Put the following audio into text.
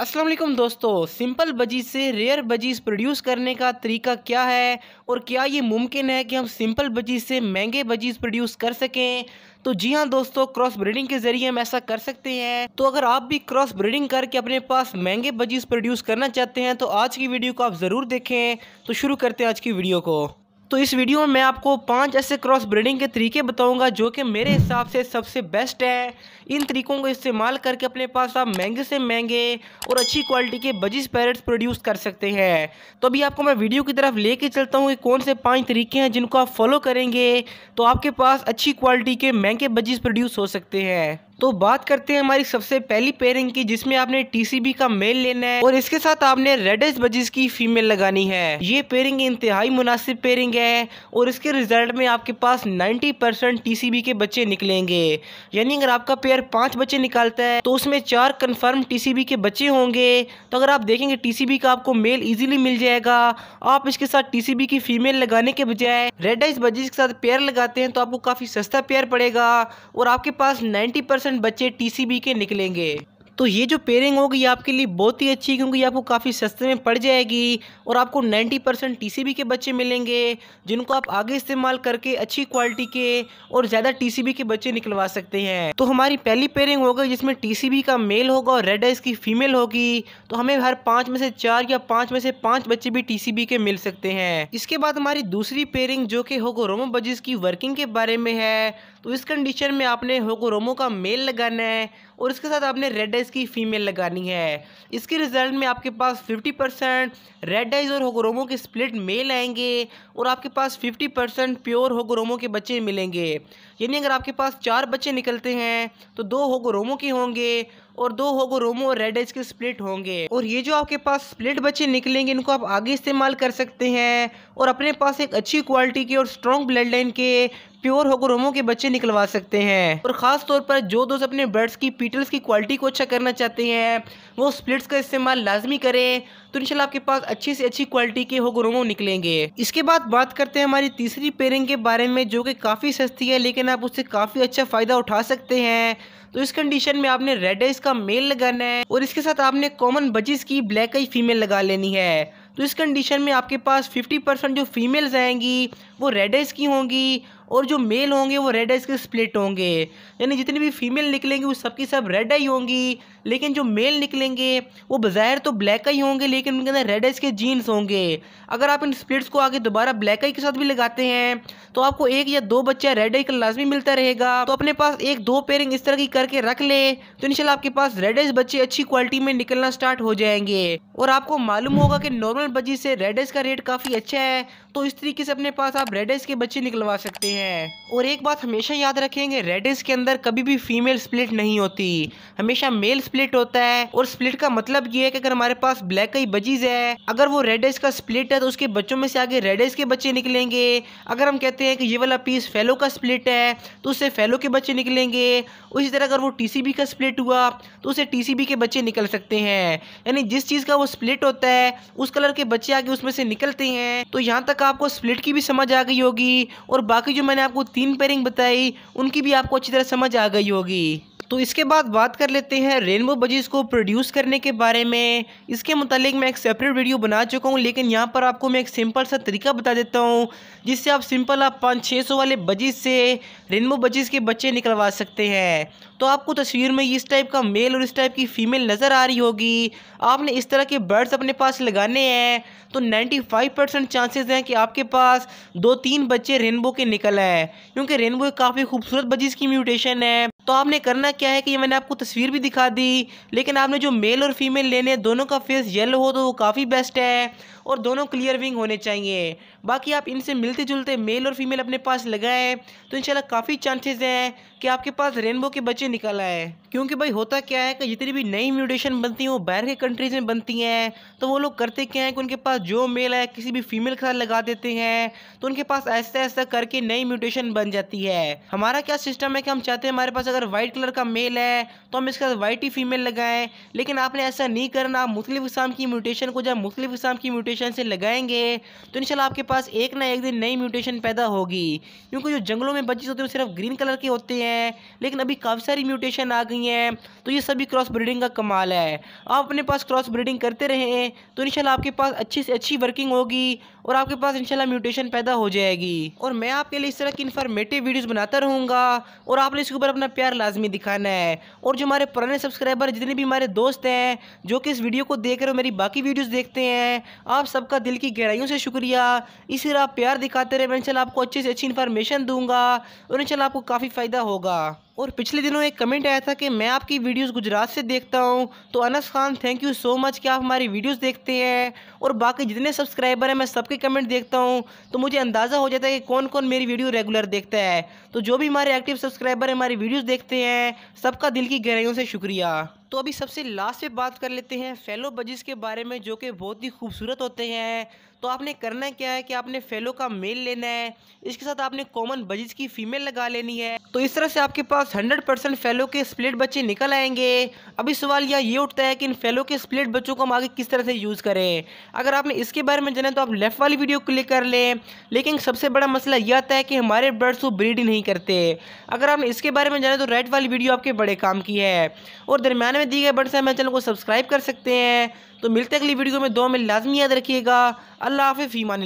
वालेकुम दोस्तों, simple budgies से रेयर बजीज प्रोड्यूस करने का तरीका क्या है? और क्या ये मुमकिन है कि हम सिंपल बजीज से महँगे बजीज प्रोड्यूस कर सकें? तो जी हाँ दोस्तों, क्रॉस ब्रीडिंग के ज़रिए हम ऐसा कर सकते हैं। तो अगर आप भी क्रॉस ब्रीडिंग करके अपने पास महँगे बजीज प्रोड्यूस करना चाहते हैं तो आज की वीडियो को आप ज़रूर देखें। तो शुरू करते हैं आज की वीडियो को। तो इस वीडियो में मैं आपको पाँच ऐसे क्रॉस ब्रीडिंग के तरीके बताऊँगा जो कि मेरे हिसाब से सबसे बेस्ट है। इन तरीकों को इस्तेमाल करके अपने पास आप महँगे से महँगे और अच्छी क्वालिटी के बजिस पैरट्स प्रोड्यूस कर सकते हैं। तो अभी आपको मैं वीडियो की तरफ़ लेके चलता हूँ कि कौन से पाँच तरीके हैं जिनको आप फॉलो करेंगे तो आपके पास अच्छी क्वालिटी के महँगे बजिस प्रोड्यूस हो सकते हैं। तो बात करते हैं हमारी सबसे पहली पेयरिंग की, जिसमें आपने टीसीबी का मेल लेना है और इसके साथ आपने रेडेस बजिस की फीमेल लगानी है। ये पेयरिंग इंतहाई मुनासिब पेयरिंग है और इसके रिज़ल्ट में आपके पास 90 परसेंट टी के बच्चे निकलेंगे। यानी अगर आपका पेयर पाँच बच्चे निकालता है तो उसमें चार कन्फर्म टी के बच्चे होंगे। तो अगर आप देखेंगे टीसीबी का आपको मेल इजिली मिल जाएगा। आप इसके साथ टीसीबी की फीमेल लगाने के बजाय रेड आइस बजिस के साथ पेयर लगाते हैं तो आपको काफ़ी सस्ता पेयर पड़ेगा और आपके पास नाइन्टी परसेंट बच्चे टीसीबी के निकलेंगे। तो ये जो पेयरिंग होगी आपके लिए बहुत ही अच्छी क्योंकि आपको काफ़ी सस्ते में पड़ जाएगी और आपको 90 परसेंट टी के बच्चे मिलेंगे, जिनको आप आगे इस्तेमाल करके अच्छी क्वालिटी के और ज़्यादा टीसीबी के बच्चे निकलवा सकते हैं। तो हमारी पहली पेयरिंग होगी, जिसमें टीसीबी का मेल होगा और रेड आइस की फीमेल होगी तो हमें हर पाँच में से चार या पाँच में से पाँच बच्चे भी टीसीबी के मिल सकते हैं। इसके बाद हमारी दूसरी पेयरिंग जो कि होगो रोमो की वर्किंग के बारे में है तो इस कंडीशन में आपने होगो रोमो का मेल लगाना है और इसके साथ आपने रेड आइज़ की फीमेल लगानी है। इसके रिज़ल्ट में आपके पास 50 परसेंट रेड आइज़ और होगोरोमो के स्प्लिट मेल आएँगे और आपके पास 50 परसेंट प्योर होगोरोमो के बच्चे मिलेंगे। यानी अगर आपके पास चार बच्चे निकलते हैं तो दो होगोरोमो के होंगे और दो होगो रोमो और रेड एज के स्प्लिट होंगे। और ये जो आपके पास स्प्लिट बच्चे निकलेंगे, इनको आप आगे इस्तेमाल कर सकते हैं। और अपने पास एक अच्छी क्वालिटी के और स्ट्रॉन्ग ब्लड लाइन के प्योर होगोरोमो के बच्चे निकलवा सकते हैं। और ख़ास तौर पर जो दोस्त अपने बर्ड्स की पीटल्स की क्वालिटी को अच्छा करना चाहते हैं, वो स्प्लिट्स का इस्तेमाल लाजमी करें। तो इंशाल्लाह आपके पास अच्छी से अच्छी क्वालिटी के होगोरोमो निकलेंगे। इसके बाद बात करते हैं हमारी तीसरी पेयरिंग के बारे में, जो कि काफ़ी सस्ती है, लेकिन आप उससे काफ़ी अच्छा फ़ायदा उठा सकते हैं। तो इस कंडीशन में आपने रेड आइस का मेल लगाना है, और इसके साथ आपने कॉमन बजिस की ब्लैक आई फीमेल लगा लेनी है। तो इस कंडीशन में आपके पास 50 परसेंट जो फीमेल्स आएँगी, वो रेड आइस की होंगी और जो मेल होंगे वो रेड आइस के स्प्लिट होंगे। यानी जितनी भी फीमेल निकलेंगी, वो सबकी सब रेड आई होंगी। लेकिन जो मेल निकलेंगे, वो बाज़ाहिर तो ब्लैक आई होंगे, लेकिन उनके अंदर रेड आइस के जीन्स होंगे। अगर आप इन स्प्लिट्स को आगे दोबारा ब्लैक आई के साथ भी लगाते हैं तो आपको एक या दो बच्चा रेड आई का लाजमी मिलता रहेगा। तो अपने पास एक, दो पेयरिंग इस तरह की करके रख ले तो इनशाला आपके पास रेड आइस बच्चे अच्छी क्वालिटी में निकलना स्टार्ट हो जाएँगे। और आपको मालूम होगा कि नॉर्मल बजी से रेड आइस का रेट काफ़ी अच्छा है तो इस तरीके से अपने पास आप रेड आइस के बच्चे निकलवा सकते हैं। और एक बात हमेशा याद रखेंगे, रेड आइस के अंदर कभी भी फीमेल स्प्लिट नहीं होती। हमेशा मेल स्प्लिट होता है। और स्प्लिट का मतलब ये है कि अगर हमारे पास ब्लैक आई बजीज है, अगर वो रेड आइस का स्प्लिट है तो उसके बच्चों में से आगे रेड आइस के बच्चे निकलेंगे। अगर हम कहते हैं कि ये वाला पीस फेलो का स्प्लिट है तो उससे फेलो के बच्चे निकलेंगे। उसी तरह अगर वो टीसीबी का स्प्लिट हुआ तो उसे टीसीबी के बच्चे निकल सकते हैं। यानी जिस चीज़ का वो स्प्लिट होता है, उस कलर के बच्चे आगे उसमें से निकलते हैं। तो यहाँ तक आपको स्प्लिट की भी समझ आ गई होगी। और बाकी जो मैंने आपको तीन पेयरिंग बताई, उनकी भी आपको अच्छी तरह समझ आ गई होगी। तो इसके बाद बात कर लेते हैं रेनबो बजीज को प्रोड्यूस करने के बारे में। इसके मुतालिक मैं एक सेपरेट वीडियो बना चुका हूँ, लेकिन यहाँ पर आपको मैं एक सिंपल सा तरीका बता देता हूँ, जिससे आप सिंपल आप पाँच छः सौ वाले बजीज से रेनबो बजीज के बच्चे निकलवा सकते हैं। तो आपको तस्वीर में इस टाइप का मेल और इस टाइप की फ़ीमेल नज़र आ रही होगी। आपने इस तरह के बर्ड्स अपने पास लगाने हैं। तो 95 परसेंट चांसेस हैं कि आपके पास दो तीन बच्चे रेनबो के निकल आए क्योंकि रेनबो एक काफ़ी खूबसूरत बजीज की म्यूटेशन है। तो आपने करना क्या है कि मैंने आपको तस्वीर भी दिखा दी। लेकिन आपने जो मेल और फीमेल लेने दोनों का फेस येलो हो तो वो काफ़ी बेस्ट है और दोनों क्लियर विंग होने चाहिए। बाकी आप इनसे मिलते जुलते मेल और फीमेल अपने पास लगाएँ तो इंशाल्लाह काफ़ी चांसेस हैं कि आपके पास रेनबो के बच्चे निकल आए। क्योंकि भाई होता क्या है कि जितनी भी नई म्यूटेशन बनती हैं, वो बाहर के कंट्रीज़ में बनती हैं तो वो लोग करते क्या है कि उनके पास जो मेल है, किसी भी फीमेल के साथ लगा देते हैं तो उनके पास ऐसा ऐसा करके नई म्यूटेशन बन जाती है। हमारा क्या सिस्टम है कि हम चाहते हैं हमारे पास अगर व्हाइट कलर का मेल है तो हम इसके साथ व्हाइट ही फीमेल लगाएँ, लेकिन आपने ऐसा नहीं करना, आप मुख्तलिफ़ की म्यूटेशन को जब मुख्तलिफ़ की म्यूटेशन से लगाएँगे तो इनशाला आपके पास एक ना एक दिन नई म्यूटेशन पैदा होगी। क्योंकि जो जंगलों में बच्चे होते हैं, वो सिर्फ़ ग्रीन कलर के होते हैं। लेकिन अभी काफ़ी सारी म्यूटेशन आ गई हैं। तो ये सभी क्रॉस ब्रीडिंग का कमाल है। आप अपने पास क्रॉस ब्रीडिंग करते रहें तो इंशाल्लाह आपके पास अच्छी से अच्छी वर्किंग होगी और आपके पास इंशाल्लाह म्यूटेशन पैदा हो जाएगी। और मैं आपके लिए इस तरह की इन्फॉर्मेटिव वीडियोज़ बनाता रहूँगा और आपने इसके ऊपर अपना प्यार लाजमी दिखाना है। और जो हमारे पुराने सब्सक्राइबर जितने भी हमारे दोस्त हैं, जो कि इस वीडियो को देख रहे हो मेरी बाकी वीडियोज़ देखते हैं, आप सबका दिल की गहराइयों से शुक्रिया। इसी तरह प्यार दिखाते रहे। मैं चल आपको अच्छी से अच्छी इन्फॉर्मेशन दूँगा और चल आपको काफ़ी फ़ायदा होगा। और पिछले दिनों एक कमेंट आया था कि मैं आपकी वीडियोस गुजरात से देखता हूँ। तो Anas Khan thank you so much कि आप हमारी वीडियोस देखते हैं। और बाकी जितने सब्सक्राइबर हैं, मैं सबके कमेंट देखता हूँ। तो मुझे अंदाज़ा हो जाता है कि कौन कौन मेरी वीडियो रेगुलर देखता है। तो जो भी हमारे एक्टिव सब्सक्राइबर हमारी वीडियोज़ देखते हैं, सबका दिल की गहराइयों से शुक्रिया। तो अभी सबसे लास्ट पे बात कर लेते हैं फेलो बजिस के बारे में, जो कि बहुत ही खूबसूरत होते हैं। तो आपने करना क्या है कि आपने फेलो का मेल लेना है। इसके साथ आपने कॉमन बजिस की फीमेल लगा लेनी है। तो इस तरह से आपके पास 100 परसेंट फेलो के स्प्लिट बच्चे निकल आएँगे। अभी सवाल यह ये उठता है कि इन फेलो के स्प्लिट बच्चों को हम आगे किस तरह से यूज़ करें? अगर आपने इसके बारे में जाना तो आप लेफ़्ट वाली वीडियो क्लिक कर लें। लेकिन सबसे बड़ा मसला यह आता है कि हमारे बर्ड्स वो ब्रीड ही नहीं करते। अगर आपने इसके बारे में जाना तो राइट वाली वीडियो आपके बड़े काम की है। और दरमियान में दी गए बर्ड्स हैं मेरे चैनल को सब्सक्राइब कर सकते हैं। तो मिलते अगली वीडियो में। दो में लाजमी याद रखिएगा। अल्लाह हाफि फ़ीमान